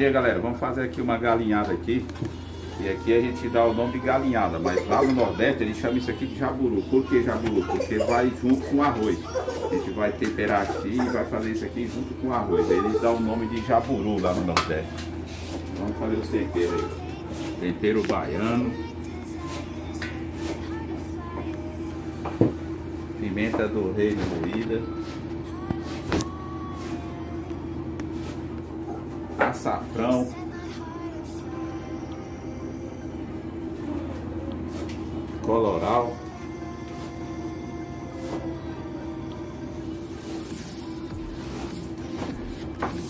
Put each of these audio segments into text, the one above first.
dia, galera. Vamos fazer aqui uma galinhada aqui. E aqui a gente dá o nome de galinhada, mas lá no Nordeste eles chamam isso aqui de jaburu. Por que jaburu? Porque vai junto com arroz. A gente vai temperar aqui e vai fazer isso aqui junto com arroz. Eles dão o nome de jaburu lá no Nordeste. Vamos fazer o tempero aí. Tempero baiano. Pimenta do reino moída. Açafrão. Coloral.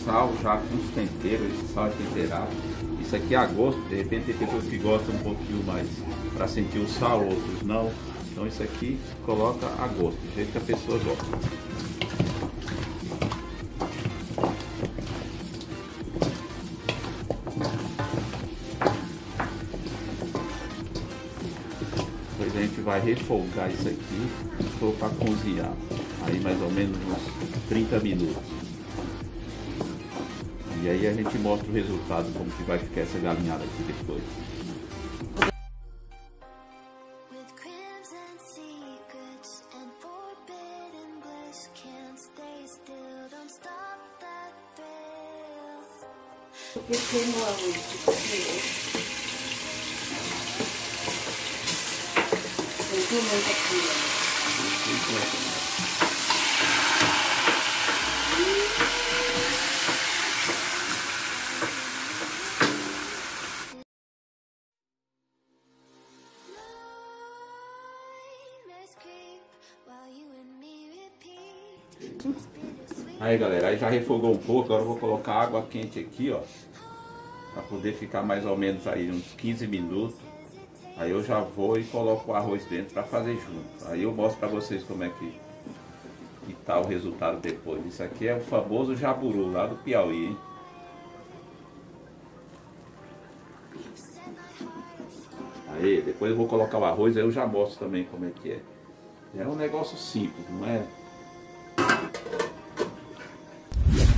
Sal já com os temperos, esse sal é temperado. Isso aqui é a gosto, de repente tem pessoas que gostam um pouquinho mais para sentir o sal, outros não. Então isso aqui coloca a gosto, do jeito que a pessoa gosta. Gente vai refogar isso aqui e para cozinhar. Aí mais ou menos uns 30 minutos. E aí a gente mostra o resultado, como que vai ficar essa galinhada aqui depois. Porque tem o arroz Fila. Aí galera, aí já refogou um pouco, agora eu vou colocar água quente aqui, ó. Pra poder ficar mais ou menos aí uns 15 minutos. Aí eu já vou e coloco o arroz dentro para fazer junto. Aí eu mostro para vocês como é que, que tá o resultado depois. Isso aqui é o famoso jaburu lá do Piauí, hein? Aí, depois eu vou colocar o arroz, aí eu já mostro também como é que é. É um negócio simples, não é?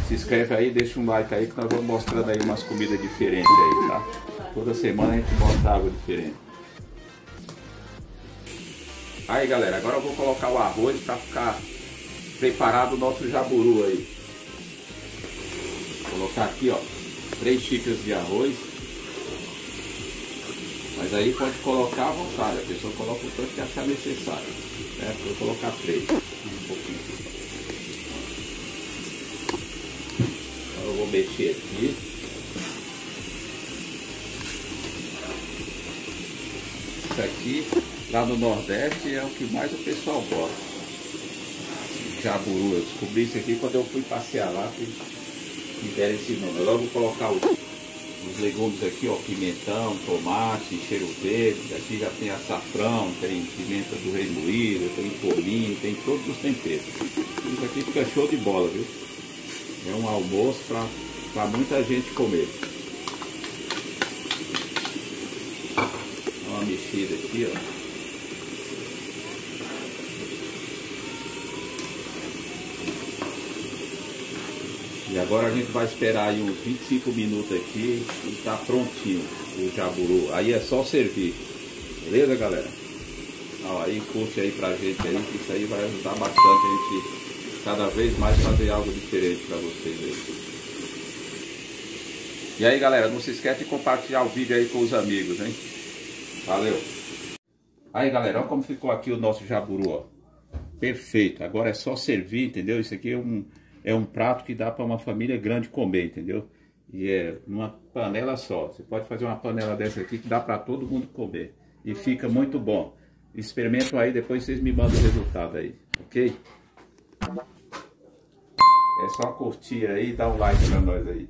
Se inscreve aí, deixa um like aí que nós vamos mostrando aí umas comidas diferentes aí, tá? Toda semana a gente mostra algo diferente. Aí galera, agora eu vou colocar o arroz para ficar preparado o nosso jaburu aí. Vou colocar aqui ó, 3 xícaras de arroz. Mas aí pode colocar à vontade, a pessoa coloca o tanto que achar necessário. Né? Vou colocar 3, um pouquinho. Então eu vou mexer aqui. Isso aqui lá no Nordeste é o que mais o pessoal gosta. Jaburu, eu descobri isso aqui quando eu fui passear lá, que me deram esse nome. Eu vou colocar os, legumes aqui, ó, pimentão, tomate, cheiro verde, aqui já tem açafrão, tem pimenta do rei moída, tem polinho, tem todos os temperos. Isso aqui fica show de bola, viu? É um almoço para muita gente comer. Uma mexida aqui, ó. E agora a gente vai esperar aí uns 25 minutos aqui e tá prontinho o jaburu. Aí é só servir. Beleza, galera? Ó, aí curte aí pra gente aí, que isso aí vai ajudar bastante a gente cada vez mais fazer algo diferente pra vocês aí. E aí, galera, não se esquece de compartilhar o vídeo aí com os amigos, hein? Valeu! Aí, galera, olha como ficou aqui o nosso jaburu, ó. Perfeito. Agora é só servir, entendeu? Isso aqui é um é um prato que dá para uma família grande comer, entendeu? E é numa panela só. Você pode fazer uma panela dessa aqui que dá para todo mundo comer. E fica muito bom. Experimentam aí, depois vocês me mandam o resultado aí, ok? É só curtir aí e dar um like para nós aí.